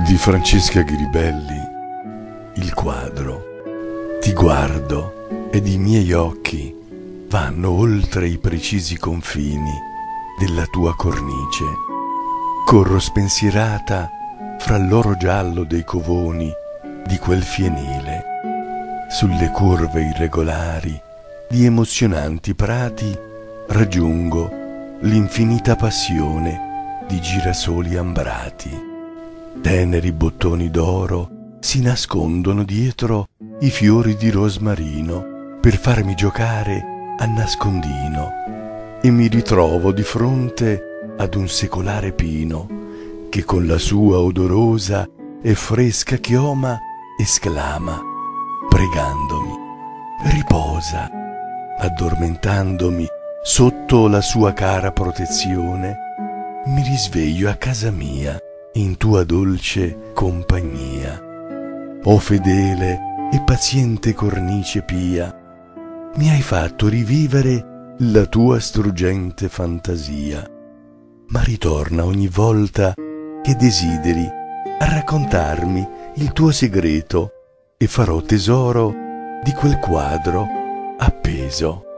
di Francesca Gribelli, il quadro. Ti guardo ed i miei occhi vanno oltre i precisi confini della tua cornice. Corro spensierata fra l'oro giallo dei covoni di quel fienile, sulle curve irregolari di emozionanti prati raggiungo l'infinita passione di girasoli ambrati teneri bottoni d'oro si nascondono dietro i fiori di rosmarino per farmi giocare a nascondino. E mi ritrovo di fronte ad un secolare pino che con la sua odorosa e fresca chioma esclama, pregandomi, riposa, addormentandomi sotto la sua cara protezione, mi risveglio a casa mia in tua dolce compagnia. O fedele e paziente cornice pia, mi hai fatto rivivere la tua struggente fantasia, ma ritorna ogni volta che desideri a raccontarmi il tuo segreto e farò tesoro di quel quadro appeso